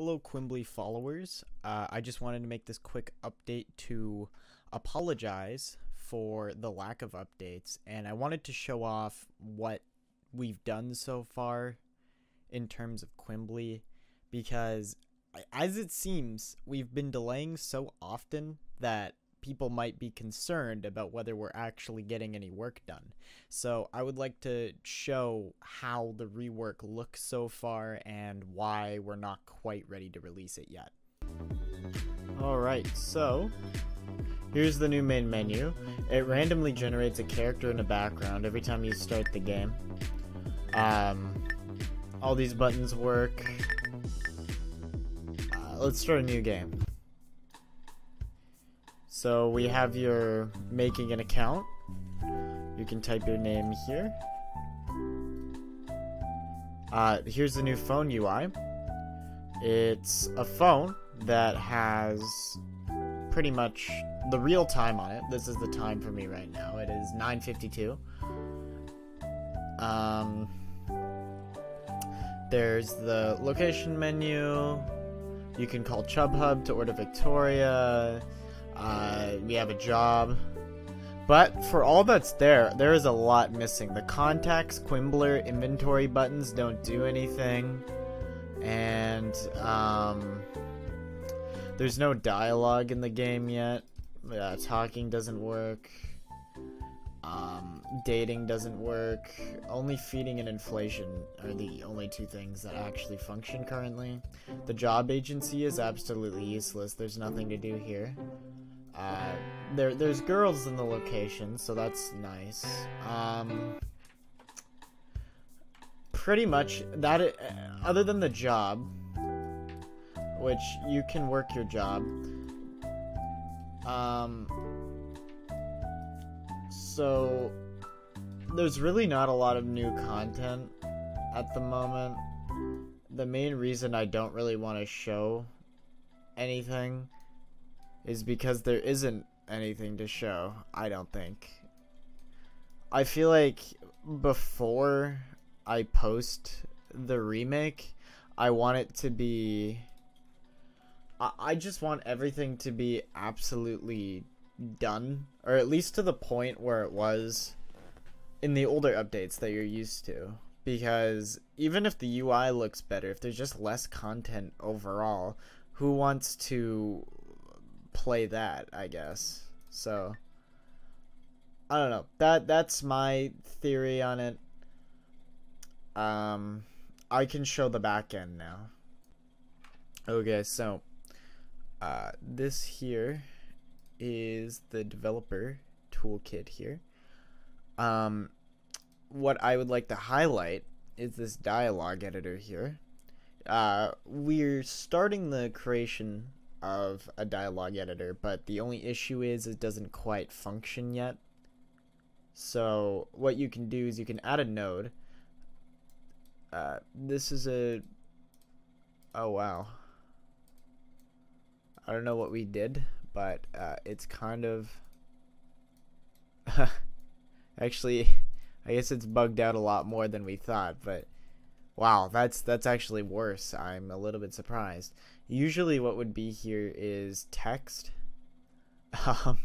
Hello, Quimbly followers. Uh, I just wanted to make this quick update to apologize for the lack of updates, and I wanted to show off what we've done so far in terms of Quimbly, because as it seems, we've been delaying so often that people might be concerned about whether we're actually getting any work done. So I would like to show how the rework looks so far and why we're not quite ready to release it yet. Alright, so here's the new main menu. It randomly generates a character in the background every time you start the game. Um, all these buttons work. Uh, let's start a new game. So we have your making an account. You can type your name here. Uh, here's the new phone UI. It's a phone that has pretty much the real time on it. This is the time for me right now. It is 9:52. Um, there's the location menu. You can call Chubhub to order Victoria. Uh, we have a job. But for all that's there, there is a lot missing. The contacts, Quimbler, inventory buttons don't do anything. And, um, there's no dialogue in the game yet. Uh, talking doesn't work. Um, dating doesn't work. Only feeding and inflation are the only two things that actually function currently. The job agency is absolutely useless. There's nothing to do here. Uh, there, there's girls in the location, so that's nice. Um, pretty much that. Uh, other than the job, which you can work your job. Um, so there's really not a lot of new content at the moment. The main reason I don't really want to show anything is because there isn't anything to show, I don't think. I feel like before I post the remake, I want it to be. I just want everything to be absolutely done, or at least to the point where it was in the older updates that you're used to. Because even if the UI looks better, if there's just less content overall, who wants to play that, I guess. So I don't know. That that's my theory on it. Um I can show the back end now. Okay, so uh this here is the developer toolkit here. Um what I would like to highlight is this dialogue editor here. Uh, we're starting the creation of a dialogue editor, but the only issue is it doesn't quite function yet. So what you can do is you can add a node. Uh, this is a... Oh, wow. I don't know what we did, but uh, it's kind of... actually, I guess it's bugged out a lot more than we thought, but... Wow, that's that's actually worse. I'm a little bit surprised. Usually what would be here is text. Um,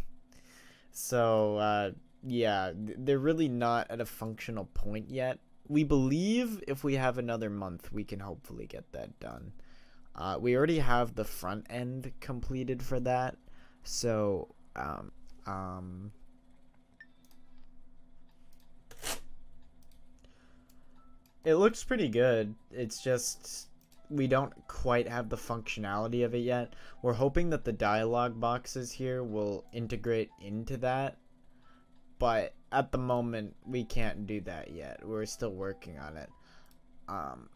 so, uh, yeah, they're really not at a functional point yet. We believe if we have another month, we can hopefully get that done. Uh, we already have the front end completed for that. So, um, um, it looks pretty good. It's just we don't quite have the functionality of it yet. We're hoping that the dialogue boxes here will integrate into that. But at the moment, we can't do that yet. We're still working on it. Um,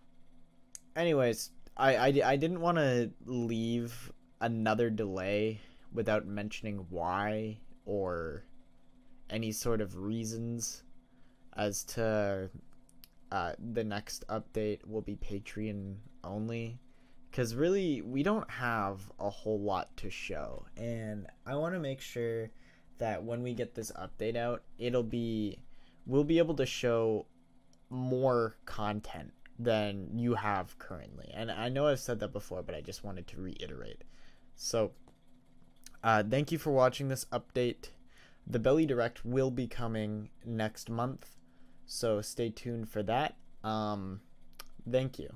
anyways, I, I, I didn't want to leave another delay without mentioning why or any sort of reasons as to uh, the next update will be Patreon only because really we don't have a whole lot to show and i want to make sure that when we get this update out it'll be we'll be able to show more content than you have currently. And I know I've said that before, but I just wanted to reiterate. So, uh, thank you for watching this update. The Belly Direct will be coming next month, so stay tuned for that. Um, thank you.